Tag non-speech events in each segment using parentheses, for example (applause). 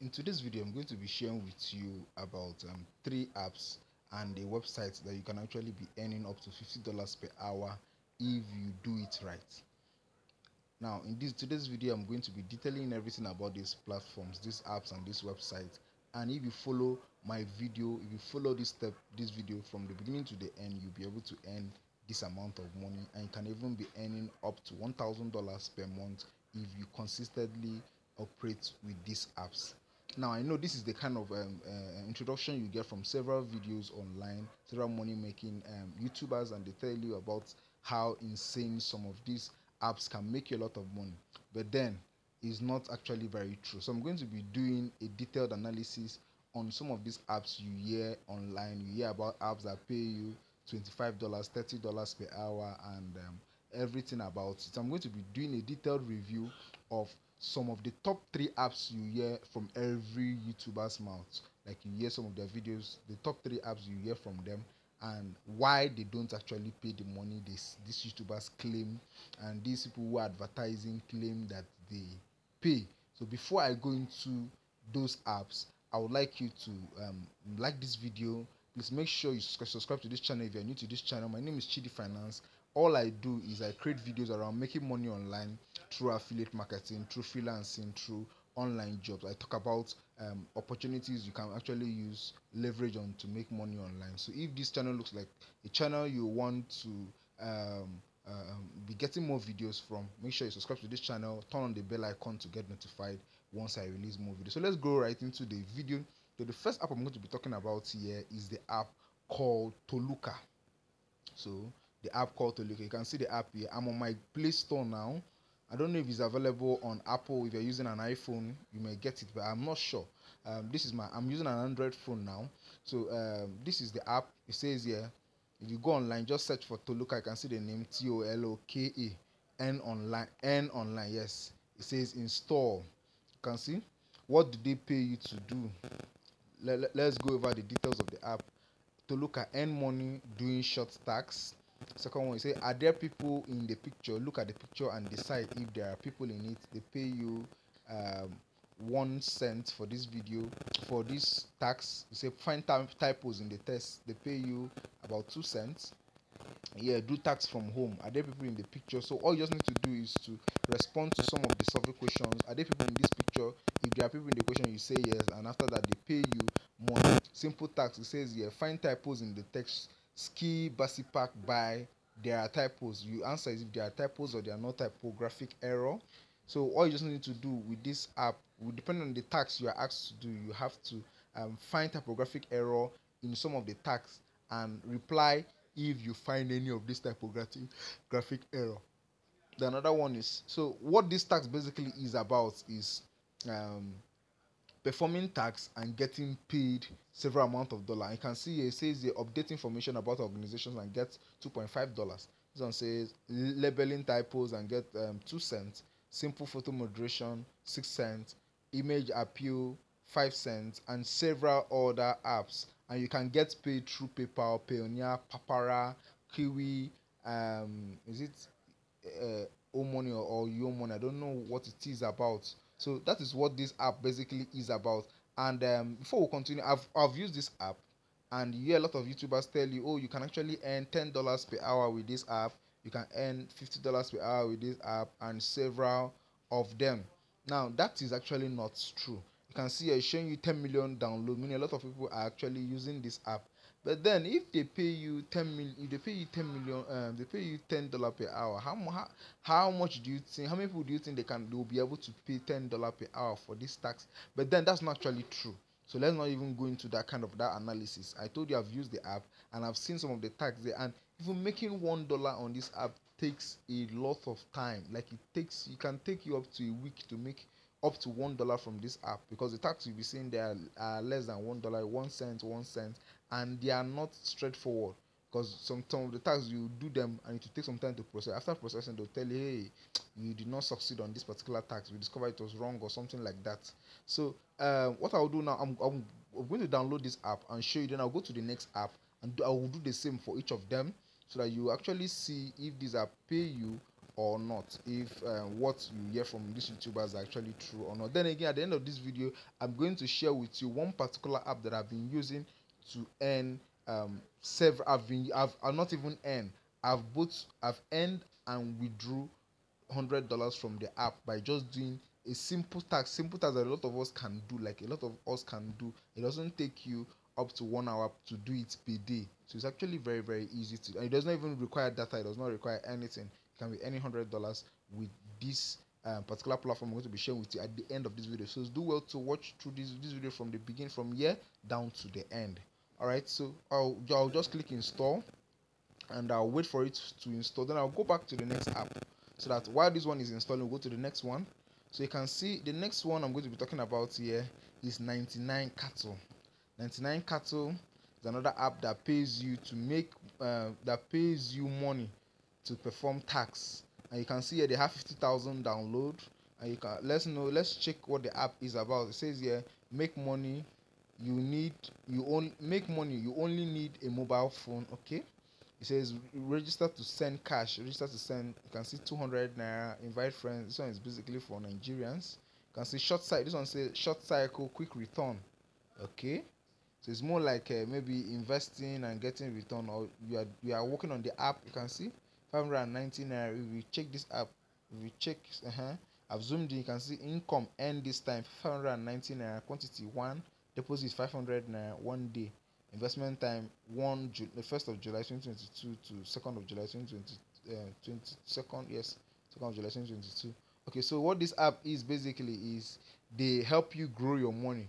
in today's video i'm going to be sharing with you about um, three apps and a website that you can actually be earning up to $50 per hour if you do it right. Now in this today's video i'm going to be detailing everything about these platforms these apps and this website. And if you follow my video if you follow this step this video from the beginning to the end you'll be able to earn this amount of money. And you can even be earning up to $1000 per month if you consistently operate with these apps now i know this is the kind of um, uh, introduction you get from several videos online several money making um, youtubers and they tell you about how insane some of these apps can make you a lot of money. But then it's not actually very true. So i'm going to be doing a detailed analysis on some of these apps you hear online. You hear about apps that pay you $25 $30 per hour and um, everything about it. I'm going to be doing a detailed review of some of the top three apps you hear from every youtuber's mouth. Like you hear some of their videos the top three apps you hear from them and why they don't actually pay the money this these youtubers claim and these people who are advertising claim that they pay. So before i go into those apps i would like you to um, like this video. Please make sure you subscribe to this channel if you're new to this channel. My name is chidi finance all i do is i create videos around making money online through affiliate marketing through freelancing through online jobs. I talk about um, opportunities you can actually use leverage on to make money online. So if this channel looks like a channel you want to um, um, be getting more videos from make sure you subscribe to this channel turn on the bell icon to get notified once i release more videos. So let's go right into the video. So the first app i'm going to be talking about here is the app called toloka. So the app called toluca you can see the app here i'm on my play store now I don't know if it's available on Apple. If you're using an iPhone, you may get it, but I'm not sure. Um, this is my I'm using an Android phone now. So um, this is the app. It says here, if you go online, just search for Toluca. You can see the name T O L O K A N online. N online. Yes, it says install. You can see. What do they pay you to do? Let, let, let's go over the details of the app. Toluca earn money doing short tax second one you say are there people in the picture? Look at the picture and decide if there are people in it. They pay you um, one cent for this video for this tax. You say find typos in the test. They pay you about two cents. Yeah do tax from home. Are there people in the picture? So all you just need to do is to respond to some of the survey questions. Are there people in this picture? If there are people in the question you say yes. And after that they pay you money. Simple tax. It says yeah find typos in the text ski basi park by there are typos. You answer is if there are typos or there are no typographic error. So all you just need to do with this app will depend on the tax you are asked to do you have to um, find typographic error in some of the tags and reply if you find any of this typographic graphic error. The another one is so what this tax basically is about is um, performing tax and getting paid several amount of dollar. You can see here it says the update information about organizations and get 2.5 dollars. This one says labeling typos and get um, 2 cents. Simple photo moderation 6 cents. Image appeal 5 cents and several other apps. And you can get paid through PayPal, Payoneer, Papara, Kiwi, um, is it uh, O money or, or money? I don't know what it is about so that is what this app basically is about. And um, before we continue I've, I've used this app and you hear a lot of youtubers tell you oh you can actually earn ten dollars per hour with this app. You can earn fifty dollars per hour with this app and several of them. Now that is actually not true. You can see it's showing you 10 million download. Meaning a lot of people are actually using this app but then if they pay you 10 million, if they pay you 10 million, um, they pay you 10 dollar per hour. How, how how much do you think? How many people do you think they can they will be able to pay 10 dollar per hour for this tax? But then that's not actually true. So let's not even go into that kind of that analysis. I told you I've used the app and I've seen some of the tax there, and even making one dollar on this app takes a lot of time. Like it takes, you can take you up to a week to make up to one dollar from this app because the tax you'll be seeing there are less than one dollar, one cent, one cent, and they are not straightforward. Because some, some of the tasks you do them and it will take some time to process. After processing they'll tell you hey you did not succeed on this particular task we discovered it was wrong or something like that. So um, what i'll do now I'm, I'm, going to download this app and show you. Then i'll go to the next app and i will do the same for each of them so that you actually see if these are pay you or not if uh, what you hear from these youtubers are actually true or not. Then again at the end of this video i'm going to share with you one particular app that i've been using to earn um several i've been i've, I've not even earned i've both i've earned and withdrew hundred dollars from the app by just doing a simple task simple task that a lot of us can do like a lot of us can do. It doesn't take you up to one hour to do it per day. So it's actually very very easy to and it does not even require data it does not require anything. It can be any hundred dollars with this um, particular platform i'm going to be sharing with you at the end of this video. So do well to watch through this, this video from the beginning from here down to the end all right so I'll, I'll just click install and i'll wait for it to install. Then i'll go back to the next app so that while this one is installing we'll go to the next one. So you can see the next one i'm going to be talking about here is 99 cattle. 99 cattle is another app that pays you to make uh, that pays you money to perform tax. And you can see here they have 50,000 download. And you can let's know let's check what the app is about. It says here make money you need you only make money you only need a mobile phone okay? It says register to send cash register to send you can see 200 naira invite friends. This one is basically for nigerians. You can see short cycle this one says short cycle quick return okay? So it's more like uh, maybe investing and getting return or you are you are working on the app. You can see 590 naira. If we check this app if we check uh-huh i've zoomed in you can see income end this time 590 naira quantity one deposit 500 naira one day. Investment time one Ju- the first of july 2022 to second of july 2020 uh, 22nd yes second of july 2022 okay so what this app is basically is they help you grow your money.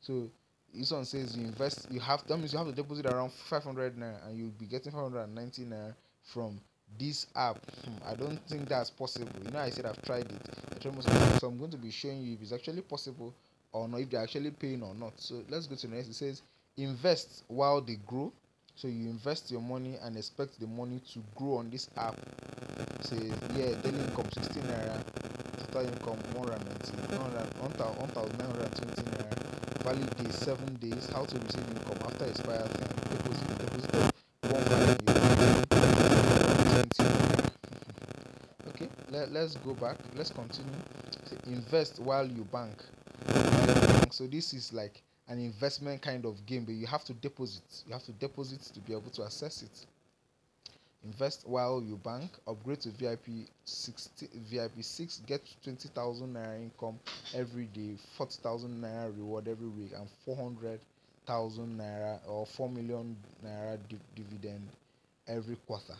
So this one says you invest you have that means you have to deposit around 500 naira and you'll be getting 590 naira from this app. Hmm, i don't think that's possible. You know i said i've tried it. I tried most of it, so i'm going to be showing you if it's actually possible or not if they're actually paying or not. So let's go to the next. It says invest while they grow. So you invest your money and expect the money to grow on this app. It says yeah daily income 16 naira. Total income 190 1920 naira. Valid day 7 days. How to receive income after expired time. Deposit deposited one okay let, let's go back. Let's continue. Invest while you bank so this is like an investment kind of game but you have to deposit. You have to deposit to be able to access it. Invest while you bank upgrade to vip 60 vip 6 get 20000 naira income every day 40000 naira reward every week and 400000 naira or 4 million naira di- dividend every quarter.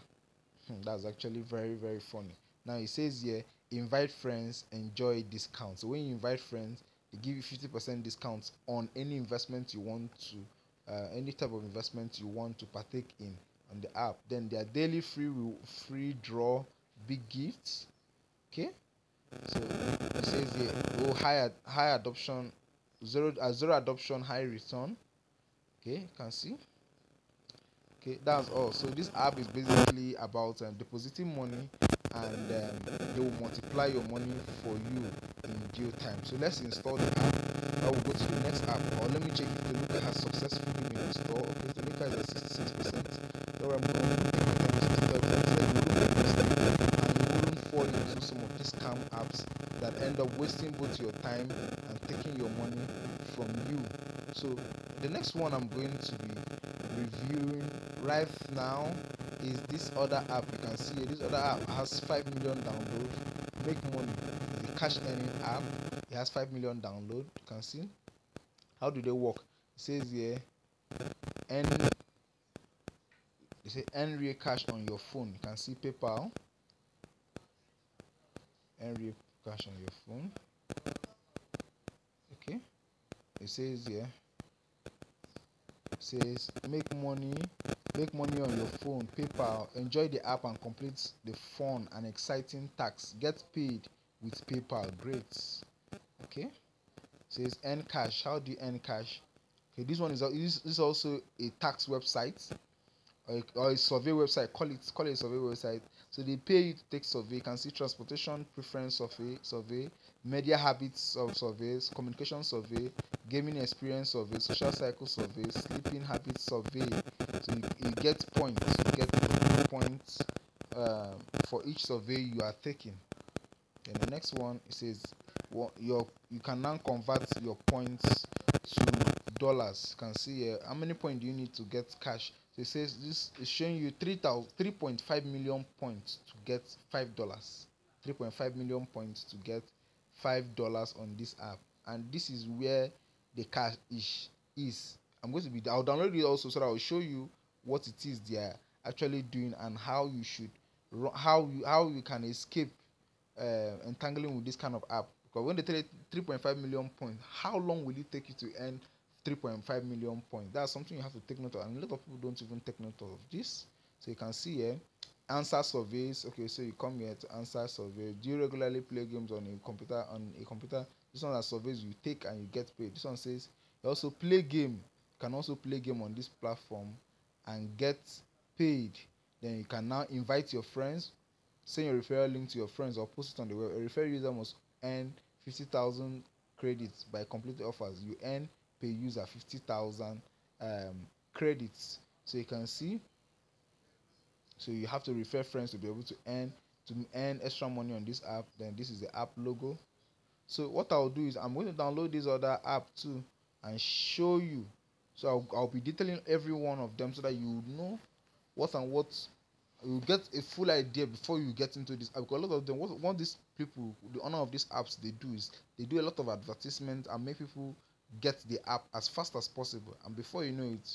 Hmm, that's actually very very funny. Now it says here invite friends enjoy discounts. so when you invite friends they give you 50 percent discount on any investment you want to uh, any type of investment you want to partake in on the app. Then their daily free re- free draw big gifts okay? So it says here oh high high adoption zero uh, zero adoption high return okay you can see. Okay that's all. So this app is basically about um, depositing money and um, they will multiply your money for you due time. So let's install the app. I will go to the next app. Or let me check if Toloka has successfully been installed. Okay Toloka is at 66 percent. So I'm going to take my time 65 percent you wouldn't make mistake and you wouldn't fall into some of these scam apps that end up wasting both your time and taking your money from you. So the next one i'm going to be reviewing right now is this other app. You can see this other app has 5 million downloads. Make money cash earning app it has 5 million download you can see. How do they work? It says here earn they say earn real cash on your phone. You can see paypal. Earn real cash on your phone. Okay. It says here says make money make money on your phone paypal. Enjoy the app and complete the fun and exciting tax get paid with paypal great. Okay? Says earn cash how do you earn cash okay this one is this is also a tax website. Or a, or a survey website. Call it call it a survey website. So they pay you to take survey. You can see transportation preference survey survey media habits of surveys communication survey gaming experience survey social cycle survey sleeping habits survey. So you, you get points. You get points uh, for each survey you are taking then the next one it says well, your you can now convert your points to dollars. You can see here how many points do you need to get cash? So it says this is showing you 3.5 million points to get five dollars. 3.5 million points to get five dollars on this app. And this is where the cash is is. I'm going to be i'll download it also so that i'll show you what it is they are actually doing and how you should how you how you can escape uh, entangling with this kind of app. Because when they tell you 3.5 million points how long will it take you to earn 3.5 million points? That's something you have to take note of. And a lot of people don't even take note of this. So you can see here answer surveys okay so you come here to answer survey do you regularly play games on a computer on a computer? This one are surveys you take and you get paid. This one says you also play game. You can also play game on this platform and get paid. Then you can now invite your friends send your referral link to your friends or post it on the web a referral user must earn 50000 credits by completing offers. You earn per user 50000 um, credits. So you can see so you have to refer friends to be able to earn to earn extra money on this app. Then this is the app logo. So what i'll do is i'm going to download this other app too and show you. So i'll, I'll be detailing every one of them so that you know what and what you get a full idea before you get into this because a lot of them what, what these people the owner of these apps they do is they do a lot of advertisement and make people get the app as fast as possible. And before you know it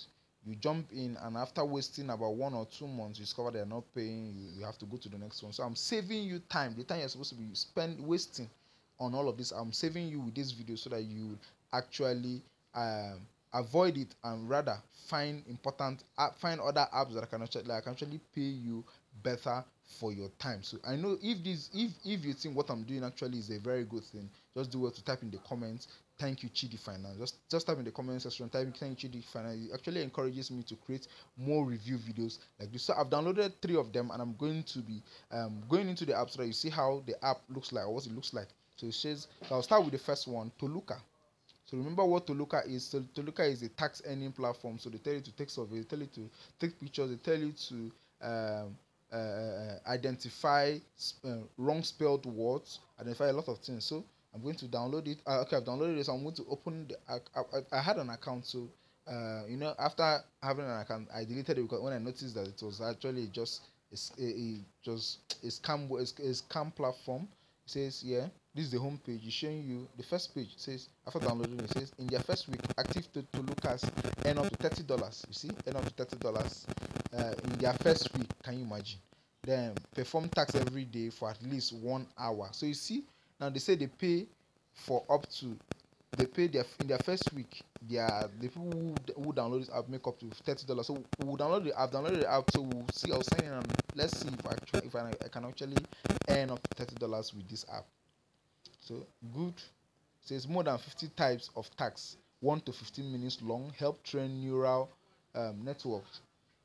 you jump in and after wasting about one or two months you discover they're not paying you, you have to go to the next one. So i'm saving you time the time you're supposed to be spend wasting on all of this. I'm saving you with this video so that you actually um, avoid it and rather find important app, find other apps that can actually can actually pay you better for your time. So i know if this if if you think what i'm doing actually is a very good thing just do well to type in the comments thank you chidi finance. Just just type in the comment section type in thank you chidi finance. It actually encourages me to create more review videos like this. So i've downloaded three of them and i'm going to be um, going into the app so that you see how the app looks like or what it looks like. So it says so i'll start with the first one toloka so remember what Toloka is. So Toloka is a tax earning platform. So they tell you to take survey, they tell you to take pictures, they tell you to um, uh, identify uh, wrong spelled words, identify a lot of things. So I'm going to download it. Uh, okay, I've downloaded this. I'm going to open the. I, I, I had an account, so uh, you know, after having an account, I deleted it because when I noticed that it was actually just a, a just a scam, a, a scam platform. It says, yeah, this is the home page it's showing you the first page says after downloading it says in their first week active to, to Lucas earn up to 30 dollars. You see earn up to 30 dollars uh, in their first week. Can you imagine? Then perform tax every day for at least one hour. So you see now they say they pay for up to they pay their in their first week their the people who, who download this app make up to thirty dollars. So we'll download the app download the app so we'll see i'll sign in and let's see if actually if I, I can actually earn up to thirty dollars with this app so good. Says more than 50 types of tags 1 to 15 minutes long. Help train neural um, networks.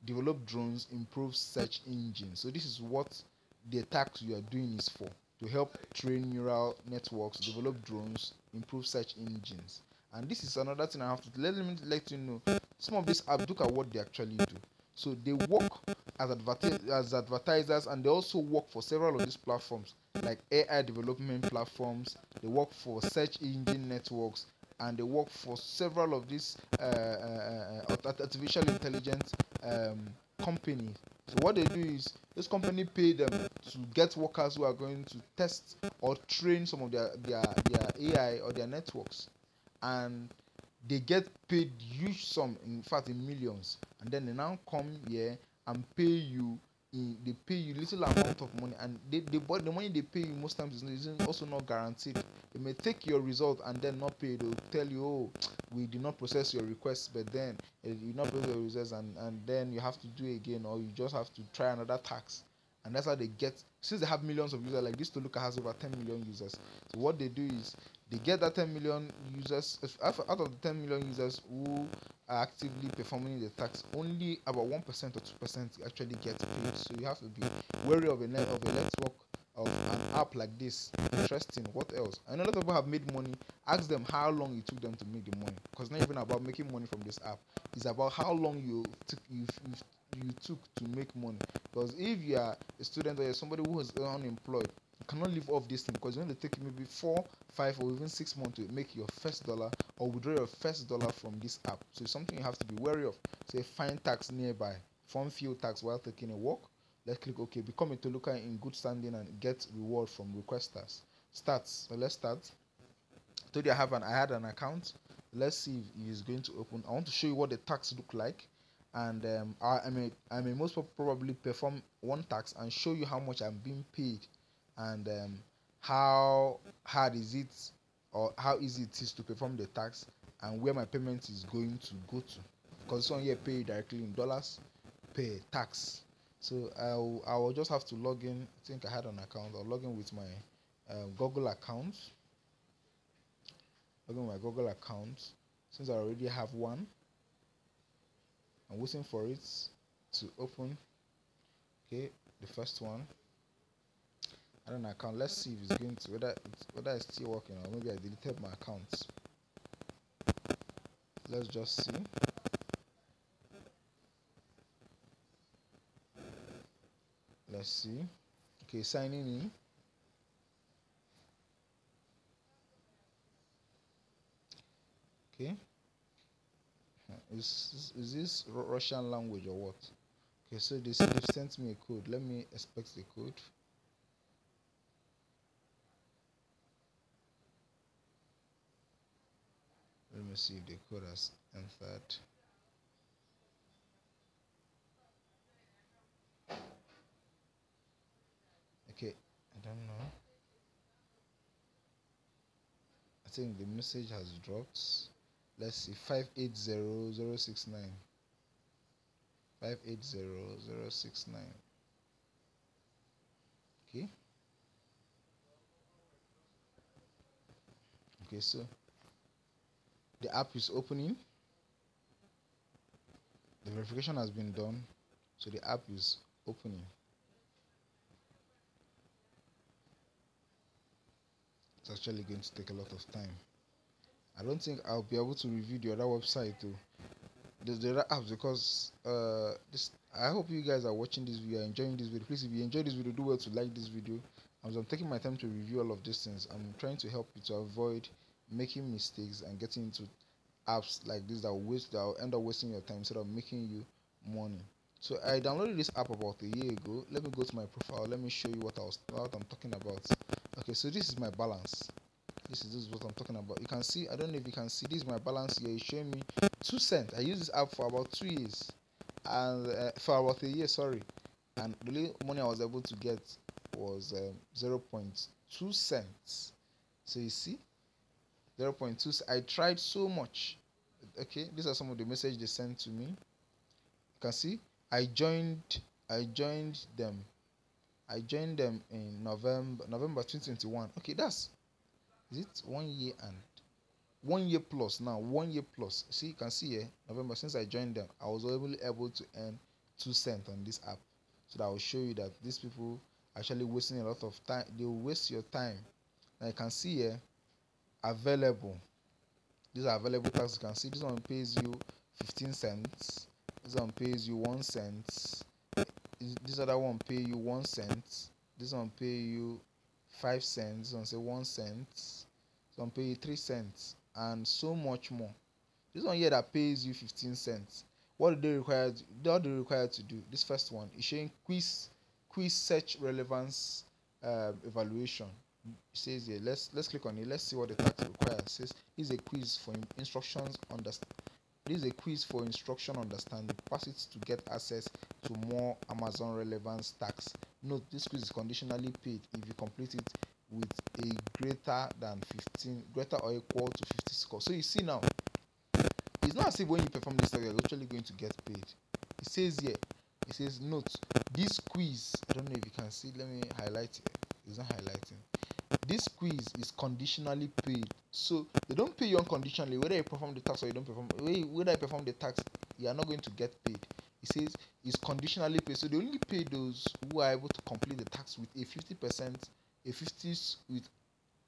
Develop drones. Improve search engines. So this is what the tax you are doing is for. To help train neural networks develop drones improve search engines. And this is another thing i have to let me let you know. Some of these apps look at what they actually do so they work as, adverti- as advertisers and they also work for several of these platforms like AI development platforms, they work for search engine networks, and they work for several of these uh, uh, uh artificial intelligence um, companies. So what they do is this company pay them to get workers who are going to test or train some of their their, their AI or their networks, and they get paid huge sum, in fact in millions, and then they now come here and pay you in they pay you little amount of money. And they, they but the money they pay you most times is also not guaranteed. They may take your result and then not pay. They'll tell you oh we did not process your request but then uh, you not pay your results and and then you have to do again or you just have to try another tax. And that's how they get since they have millions of users like this Toluca has over 10 million users. So what they do is they get that 10 million users out of the 10 million users who are actively performing the tax only about 1% or 2% actually get paid. So you have to be wary of a net of a network of an app like this. Interesting. What else? Know a lot of people have made money. Ask them how long it took them to make the money. Because not even about making money from this app. It's about how long you took you've, you've took to make money. Because if you are a student or somebody who is unemployed you cannot live off this thing because going to take maybe four five or even six months to make your first dollar or withdraw your first dollar from this app. So it's something you have to be wary of. Say find tax nearby form field tax while taking a walk. Let's click ok become a toluca in good standing and get reward from requesters. Start so let's start. Told you i have an i had an account. Let's see if it's going to open. I want to show you what the tax look like. And um, I, I may I may most probably perform one tax and show you how much I'm being paid and um, how hard is it or how easy it is to perform the tax and where my payment is going to go to? Because this here pay directly in dollars per tax. So I'll, I'll just have to log in. I think I had an account. I'll log in with my uh, Google account. Log in my Google account. Since I already have one I'm waiting for it to open. Okay the first one I don't account. Let's see if it's going to whether it's whether it's still working or maybe I deleted my account. Let's just see. Let's see. Okay signing in. Okay. Is is this Russian language or what? Okay so they, they sent me a code. Let me expect the code if the code has entered okay I don't know. I think the message has dropped. Let's see 580069 580069 okay. Okay so the app is opening the verification has been done so the app is opening. It's actually going to take a lot of time. I don't think I'll be able to review the other website too the, the other apps because uh this I hope you guys are watching this video enjoying this video. Please if you enjoy this video do well to like this video. As I'm taking my time to review all of these things I'm trying to help you to avoid making mistakes and getting into apps like this that waste that will end up wasting your time instead of making you money. So i downloaded this app about a year ago. Let me go to my profile. Let me show you what i was what i'm talking about. Okay so this is my balance. This is, this is what i'm talking about. You can see i don't know if you can see this is my balance here. It's showing me two cents. I used this app for about two years. And uh, for about a year sorry. And the only money i was able to get was um, 0.2 cents. So you see 0.2 i tried so much. Okay these are some of the messages they sent to me. You can see i joined i joined them. I joined them in november november 2021 okay that's is it one year and one year plus now one year plus. See you can see here november since i joined them i was able able to earn two cents on this app. So that will show you that these people actually wasting a lot of time they waste your time. Now you can see here available. These are available tax you can see. This one pays you 15 cents. This one pays you one cent. This other one pay you one cent. This one pay you five cents. This one say one cent. This one pay you three cents and so much more. This one here that pays you 15 cents. What do they require what do they require to do? This first one is showing quiz quiz search relevance uh, evaluation says here let's let's click on it. Let's see what the tax requires. It says this is a quiz for instructions understand this is a quiz for instruction understanding. Pass it to get access to more amazon relevance tax note this quiz is conditionally paid. If you complete it with a greater than 15 greater or equal to 50 score so you see now it's not as if when you perform this you're actually going to get paid. It says here it says note this quiz i don't know if you can see let me highlight it. It's not highlighting this quiz is conditionally paid. So they don't pay you unconditionally whether you perform the tax or you don't perform whether you perform the tax you are not going to get paid. It says it's conditionally paid. So they only pay those who are able to complete the tax with a 50 percent a 50 with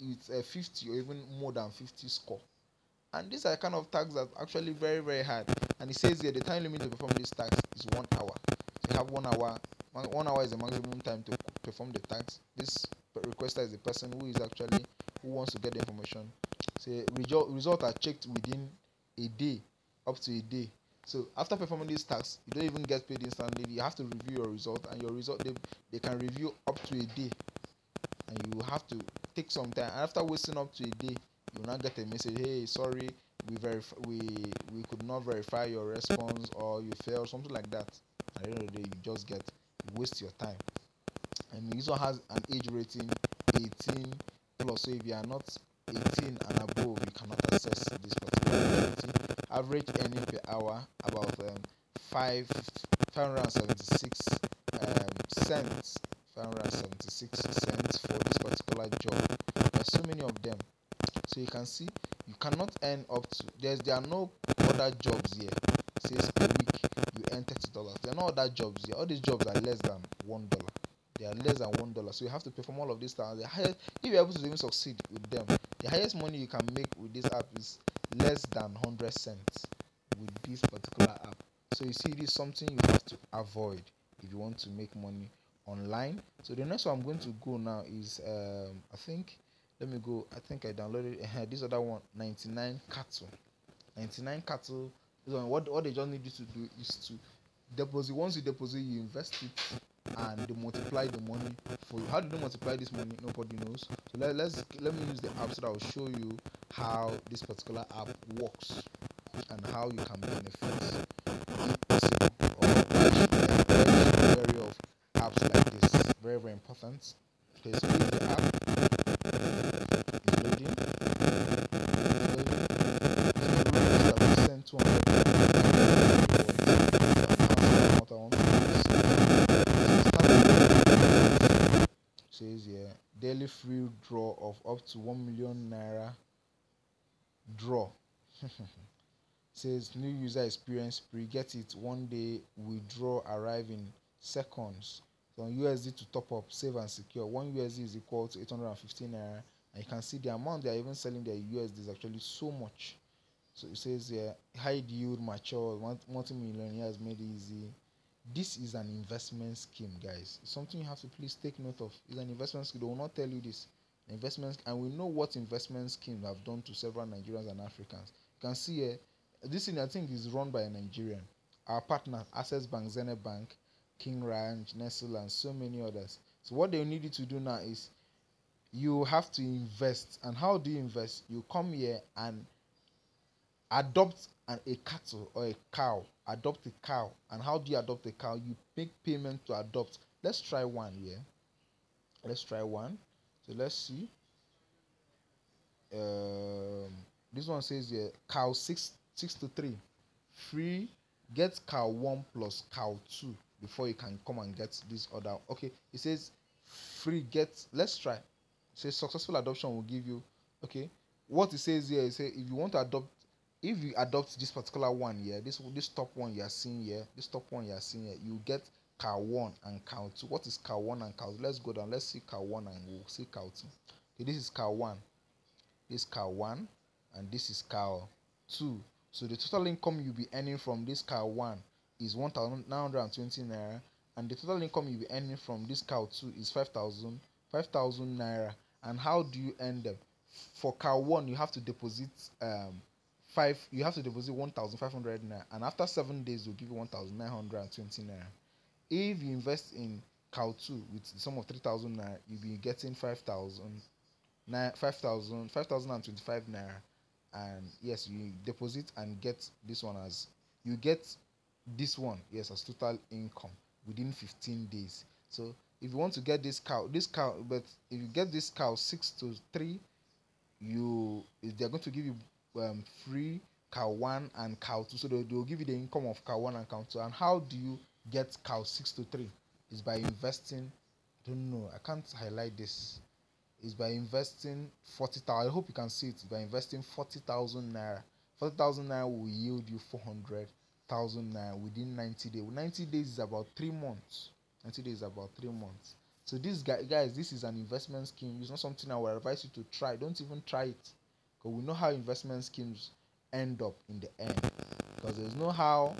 with a 50 or even more than 50 score. And these are kind of tags that are actually very very hard. And it says here the time limit to perform this tax is one hour. So you have one hour one hour is the maximum time to perform the tax. This requester is the person who is actually who wants to get the information. Say result result are checked within a day up to a day. So after performing these tasks you don't even get paid instantly. You have to review your result and your result they, they can review up to a day. And you have to take some time. And after wasting up to a day you will not get a message hey sorry we verify we we could not verify your response or you failed something like that. At the end of the day you just get waste your time and this one has an age rating 18 plus. So if you are not 18 and above you cannot access this particular opportunity average earning per hour about um, 5 576 um, cents. 576 cents for this particular job. There's so many of them. So you can see you cannot earn up to there's there are no other jobs here. Says per week you earn 30 dollars. There are no other jobs here. All these jobs are less than one dollar they are less than one dollar. So you have to perform all of these tasks the highest if you're able to even succeed with them the highest money you can make with this app is less than 100 cents with this particular app. So you see this is something you have to avoid if you want to make money online. So the next one i'm going to go now is um i think let me go i think i downloaded uh, (laughs) this other one 99 cattle. 99 cattle. What what they just need you to do is to deposit once you deposit you invest it and they multiply the money for you. How do they multiply this money? Nobody knows. So let, let's let me use the app so that i'll show you how this particular app works and how you can benefit very of apps like this. Very very important. Okay so the app daily free draw of up to 1 million naira draw. (laughs) Says new user experience pre-get it one day withdraw arrive in seconds. On usd to top up save and secure. One usd is equal to 815 naira. And you can see the amount they are even selling their usd is actually so much. So it says here high yield mature multi-millionaires made easy this is an investment scheme guys. Something you have to please take note of. It's an investment scheme. They will not tell you this. Investments and we know what investment schemes have done to several nigerians and africans. You can see here this thing i think is run by a nigerian. Our partner access bank zenith bank king ranch nestle and so many others. So what they need you to do now is you have to invest. And how do you invest? You come here and adopt an, a cattle or a cow adopt a cow and how do you adopt a cow? You make payment to adopt. Let's try one here let's try one. So let's see. Um, this one says here cow six six to three. Free get cow one plus cow two before you can come and get this other. Okay it says free get let's try. Says successful adoption will give you okay. What it says here is say if you want to adopt if you adopt this particular one here this this top one you are seeing here this top one you are seeing here you get cow one and cow two. What is cow one and cow two? Let's go down. Let's see cow one and we'll see cow two. Okay this is cow one. This cow one and this is cow two. So the total income you'll be earning from this cow one is 1920 naira and the total income you'll be earning from this cow two is 5000 5000 naira. And how do you earn them for cow one you have to deposit um five you have to deposit 1500 naira and after seven days they'll give you 1920 naira. If you invest in cow 2 with the sum of 3000 naira you'll be getting 5000 5000 5025 naira. And yes you deposit and get this one as you get this one yes as total income within 15 days. So if you want to get this cow this cow but if you get this cow 6 to 3 you they're going to give you um, free cow one and cow two. So they will give you the income of cow one and cow two. And how do you get cow six to three? Is by investing. I don't know. I can't highlight this. Is by investing forty thousand. I hope you can see it. By investing forty thousand naira. Forty thousand naira will yield you four hundred thousand naira within ninety days. Ninety days is about three months. Ninety days is about three months. So this guy, guys, this is an investment scheme. It's not something I would advise you to try. Don't even try it. But we know how investment schemes end up in the end because there's no how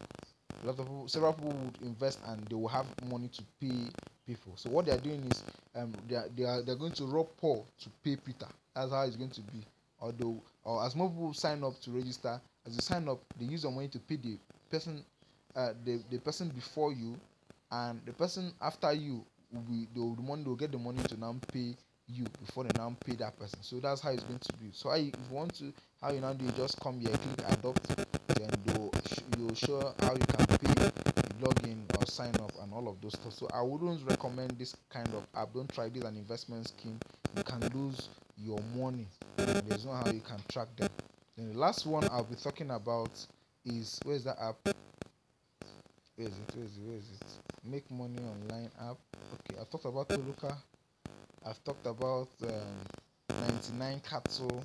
a lot of people, several people would invest and they will have money to pay people. So what they are doing is um, they are, they are they're going to rob Paul to pay Peter. That's how it's going to be. Although, or as more people sign up to register, as you sign up, they use your money to pay the person, uh, the the person before you, and the person after you will be the, money will get the money to now pay you before they now pay that person. So that's how it's going to be. So if you want to, how you now do, you just come here, click adopt, then they'll you'll show how you can pay, login or sign up, and all of those stuff. So I wouldn't recommend this kind of app. Don't try this an investment scheme. You can lose your money. There's no how you can track them. Then the last one I'll be talking about is where's that app? Where is it? Where is it? Where is it? Make money online app. Okay, I talked about Toloka. I've talked about um, 99 cattle,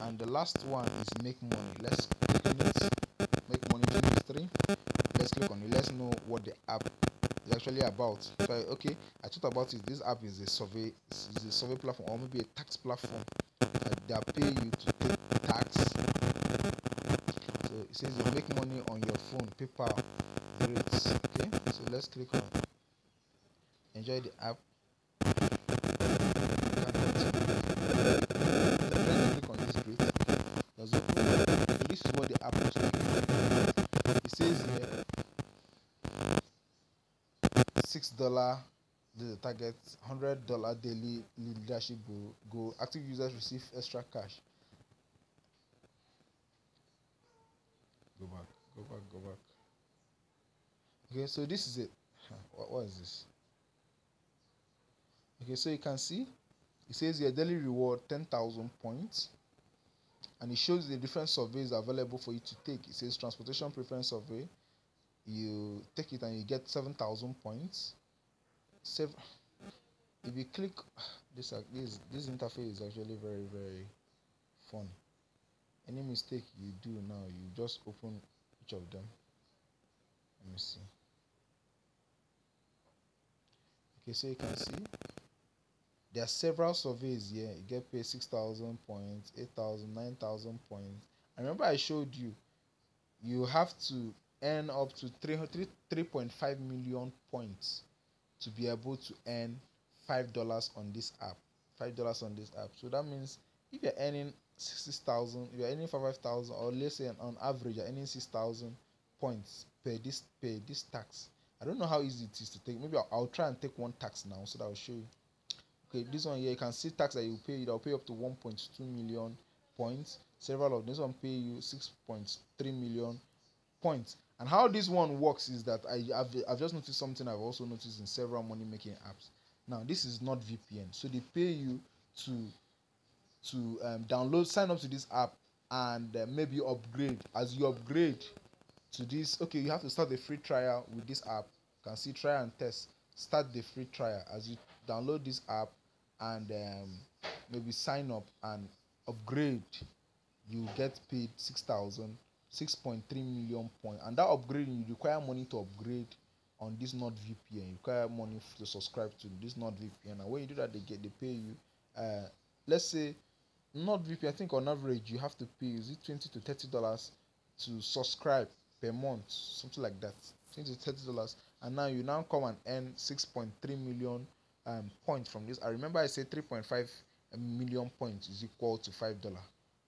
and the last one is make money. Let's click on it. Make money 23. Let's click on it. Let's know what the app is actually about. So okay, I talked about it. This app is a survey, is a survey platform or maybe a tax platform that they pay you to take tax. So it says you make money on your phone, PayPal, great. Okay, so let's click on. Enjoy the app. Dollar the target hundred dollar daily leadership goal active users receive extra cash. Go back go back go back. Okay so this is it. What, what is this? Okay so you can see it says your daily reward 10,000 points and it shows the different surveys available for you to take. It says transportation preference survey you take it and you get 7,000 points save if you click this uh, this this interface is actually very very fun. Any mistake you do now you just open each of them. Let me see. Okay so you can see there are several surveys here. You get paid 6000 points 8000 9000 points. I remember i showed you you have to earn up to 3.5 million points to be able to earn five dollars on this app. Five dollars on this app. So that means if you're earning six thousand you're earning five thousand or let's say on average you're earning six thousand points per this per this tax. I don't know how easy it is to take. Maybe I'll, I'll try and take one tax now so that i'll show you. Okay this one here you can see tax that you pay that'll pay up to 1.2 million points. Several of this one pay you 6.3 million points and how this one works is that I, have I've just noticed something I've also noticed in several money making apps. Now, this is NordVPN, so they pay you to to um, download, sign up to this app, and uh, maybe upgrade. As you upgrade to this, okay, you have to start the free trial with this app. You can see try and test. Start the free trial as you download this app and um, maybe sign up and upgrade. You get paid six thousand 6.3 million points and that upgrading you require money to upgrade on this NordVPN. You require money to subscribe to this NordVPN. and when you do that they get they pay you uh let's say NordVPN. I think on average you have to pay is it 20 to 30 dollars to subscribe per month? Something like that. 20 to 30 dollars. And now you now come and earn 6.3 million um, points from this. I remember I said 3.5 million points is equal to five dollar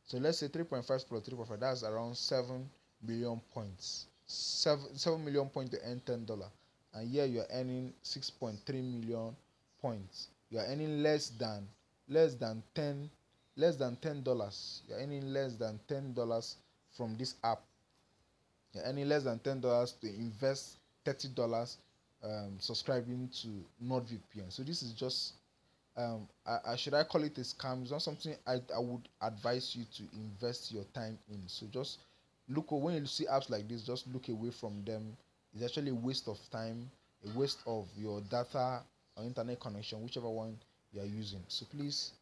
so let's say 3.5 plus 3.5, that's around 7 million points. 7, 7 million points to earn $10. And here you're earning 6.3 million points. You're earning less than less than 10 less than ten dollars you're earning less than ten dollars from this app you're earning less than ten dollars to invest thirty dollars um, subscribing to NordVPN. So this is just um, I, I, should I call it a scam? It's not something I, I would advise you to invest your time in. So just look when you see apps like this, just look away from them. It's actually a waste of time, a waste of your data or internet connection, whichever one you are using. So please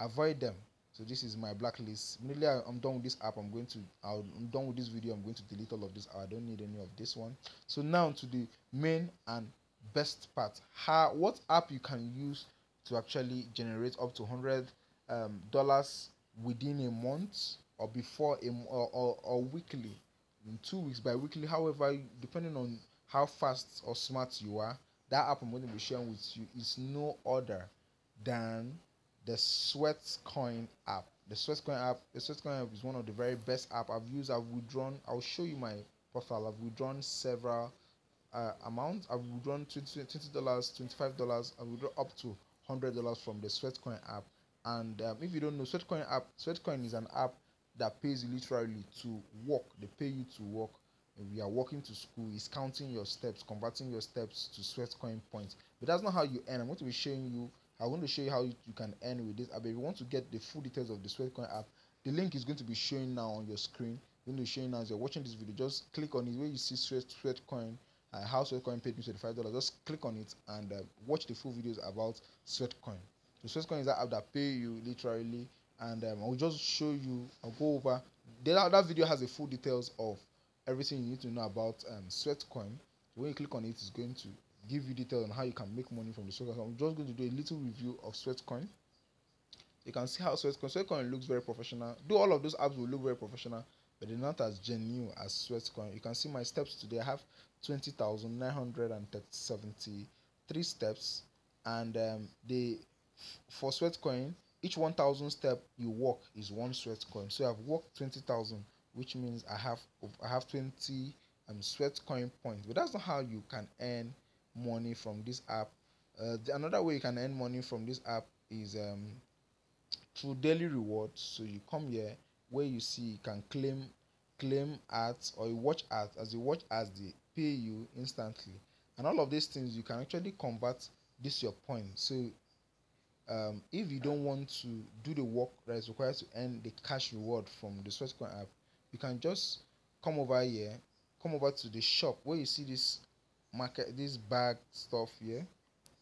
avoid them. So this is my blacklist. Immediately I'm done with this app, I'm going to i am done with this video. I'm going to delete all of this. I don't need any of this one. So now to the main and best part. How what app you can use to actually generate up to hundred um, dollars within a month or before a, or, or, or weekly. In two weeks by weekly however depending on how fast or smart you are that app i'm going to be sharing with you is no other than the sweatcoin app. The sweatcoin app the sweatcoin app is one of the very best app i've used. I've withdrawn i'll show you my profile. I've withdrawn several uh, amounts. I've withdrawn 20 dollars 25 dollars. I've withdrawn up to 100 dollars from the sweatcoin app. And um, if you don't know sweatcoin app sweatcoin is an app that pays you literally to work. They pay you to work. We are walking to school is counting your steps converting your steps to sweatcoin points. But that's not how you earn. I'm going to be showing you i'm going to show you how you, you can earn with this app. If you want to get the full details of the sweatcoin app the link is going to be showing now on your screen. Going to be showing now as you're watching this video. Just click on it where you see sweat sweatcoin uh, how sweatcoin paid me 25 dollars. Just click on it and uh, watch the full videos about sweatcoin. So sweatcoin is that app that pay you literally and um, I'll just show you I'll go over. That, that video has the full details of everything you need to know about um, Sweatcoin. When you click on it it's going to give you details on how you can make money from the Sweatcoin I'm just going to do a little review of Sweatcoin. You can see how Sweatcoin Sweatcoin looks very professional. Do all of those apps will look very professional but they're not as genuine as Sweatcoin. You can see my steps today. I have 20,973 steps and um, they for Sweatcoin each 1000 step you walk is one sweat coin. So i've walked 20000 which means i have i have 20 um, sweat coin points. But that's not how you can earn money from this app. Uh, the, another way you can earn money from this app is um, through daily rewards. So you come here where you see you can claim claim ads or you watch ads. As you watch ads they pay you instantly and all of these things you can actually convert this your point so um, if you don't want to do the work that is required to earn the cash reward from the Sweatcoin app, you can just come over here, come over to the shop where you see this market, this bag stuff here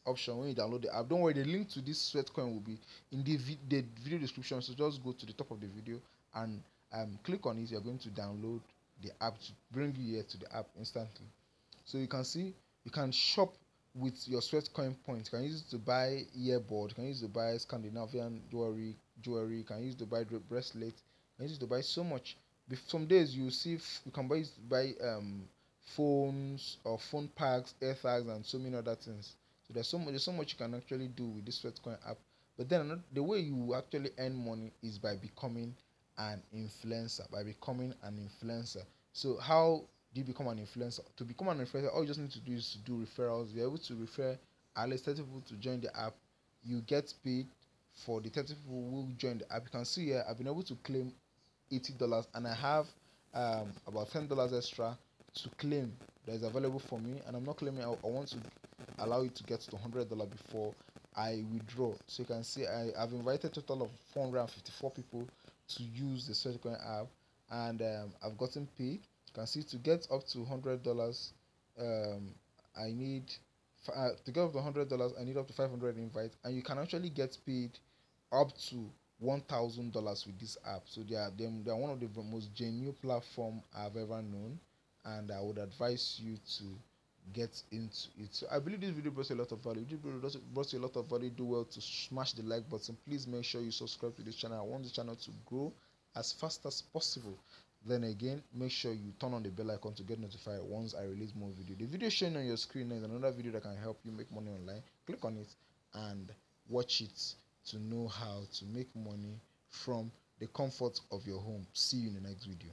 option when you download the app. Don't worry, the link to this Sweatcoin will be in the, vi- the video description. So just go to the top of the video and um, click on it. You're going to download the app to bring you here to the app instantly. So you can see you can shop with your Sweatcoin points. You can use it to buy earbud, you can use it to buy Scandinavian jewelry, jewelry, you can use it to buy bracelet, you can use it to buy so much. Some days you see you can buy buy um phones or phone packs, AirTags, and so many other things. So there's so much there's so much you can actually do with this Sweatcoin app. But then the way you actually earn money is by becoming an influencer, by becoming an influencer. So how do you become an influencer? To become an influencer, all you just need to do is to do referrals. You're able to refer at least 30 people to join the app. You get paid for the 30 people who join the app. You can see here, I've been able to claim $80 and I have um, about $10 extra to claim that is available for me. And I'm not claiming, I, I want to allow you to get to $100 before I withdraw. So you can see I, have invited total of 454 people to use the Sweatcoin app and um, I've gotten paid. You can see to get up to hundred dollars um, I need uh, to get up to hundred dollars I need up to 500 invites and you can actually get paid up to one thousand dollars with this app. So they are them they are one of the most genuine platform I've ever known and I would advise you to get into it. So I believe this video brought a lot of value. This video brought you a lot of value. Do well to smash the like button. Please make sure you subscribe to this channel. I want the channel to grow as fast as possible then again make sure you turn on the bell icon to get notified once i release more video the video showing on your screen is another video that can help you make money online click on it and watch it to know how to make money from the comfort of your home see you in the next video